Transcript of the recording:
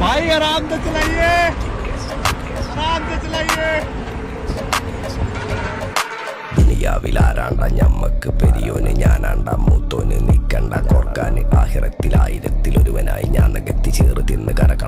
भाई आराम से चलाइए। आराम से चलाइए। ദുനിയാവിൽ ഞമ്മക്ക് പെരിയോന് ഞാനാണ്ട മൂത്തോന് നിക്കണ്ട കോർക്കാന് ആഹിറത്തിൽ ആയിരത്തിൽ ഒരുവനായി ഞാൻ നകത്തി ചേർത്തിന്ന് കരകള